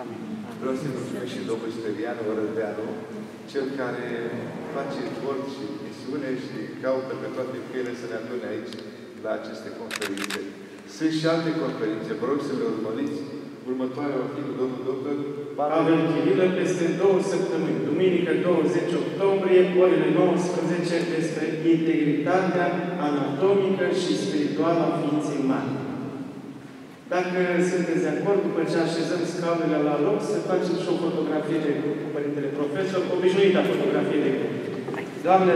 Amin. Vreau să-i mulțumesc și domnul Sterianu Răzbeanu, cel care face efort și misiune și caută pe toate căile să ne adune aici la aceste conferințe. Sunt și alte conferințe, vă rog să le urmăriți. Următoarea va fi cu domnul doctor Pavel Chirilă peste două săptămâni, duminică 20 octombrie, orele 19, despre integritatea anatomică și spirituală a ființei umane. Dacă sunteți de acord, după ce așezăm scaunele la loc, să facem și o fotografie de grup cu Părintele Profesor, obișnuita fotografie de grup. Doamne,